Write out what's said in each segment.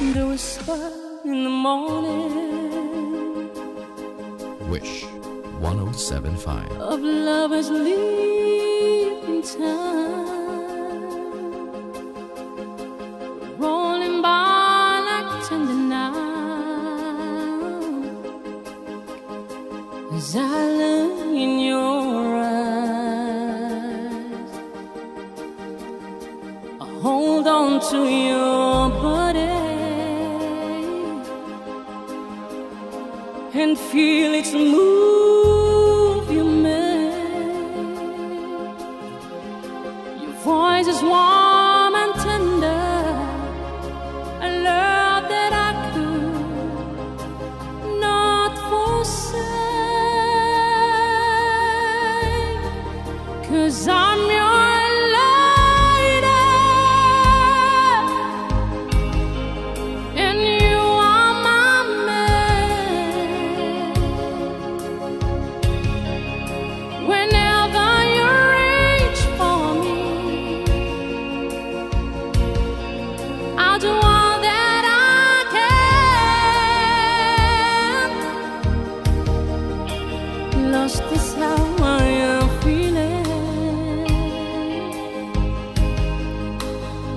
the whisper in the morning Wish 1075. of lovers leaving time, rolling by like tender now. As I look in your eyes, I hold on to your and feel its move you make. Your voice is warm and tender, a love that I could not forsake. Cause I'm your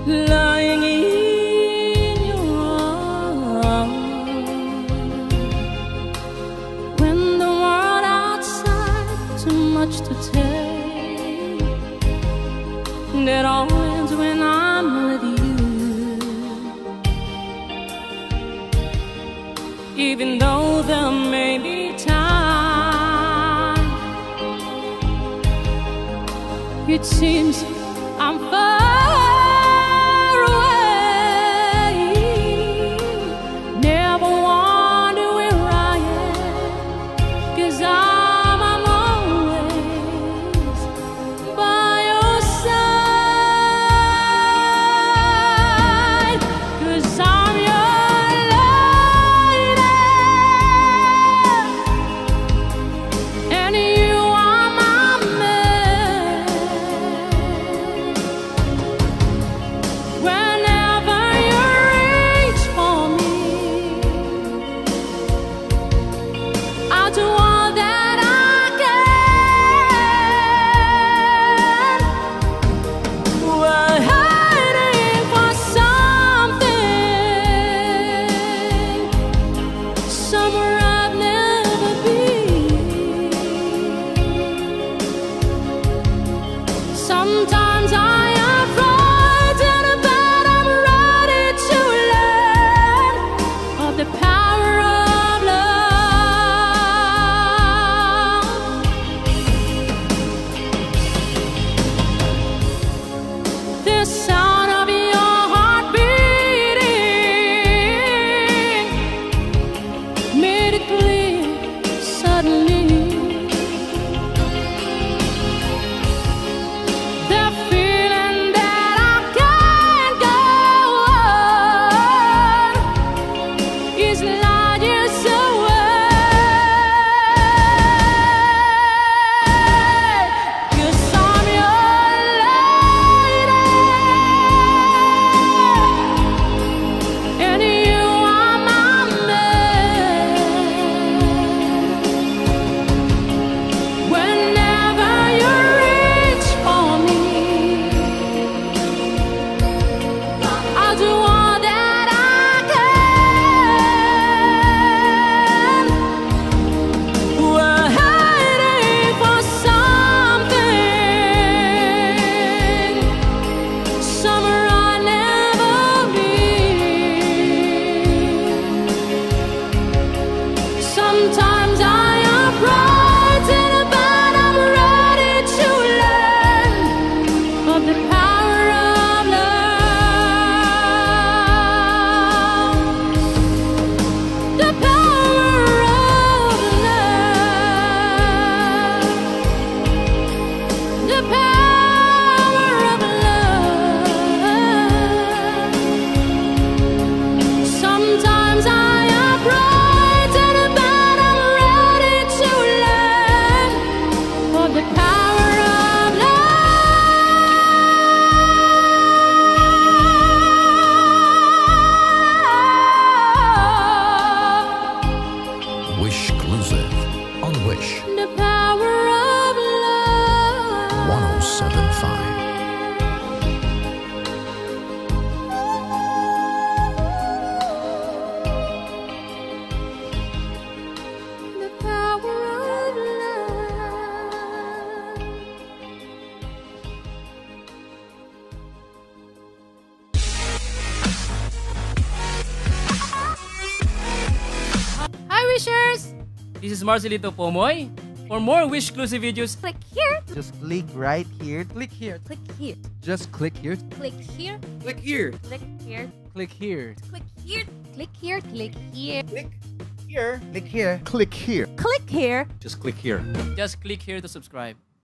Lying in your arms when the world outside too much to take. That all ends when I'm with you. Even though there may be time it seems Sometimes I 1075. This is Marcelito Pomoy, for more Wish exclusive videos, Click here. Just click right here. Click here. Click here. Just click here. Click here. Click here. Click here. Click here. Click here. Click here. Click here. Click here. Click here. Click here. Click here. Just click here. just click here to subscribe.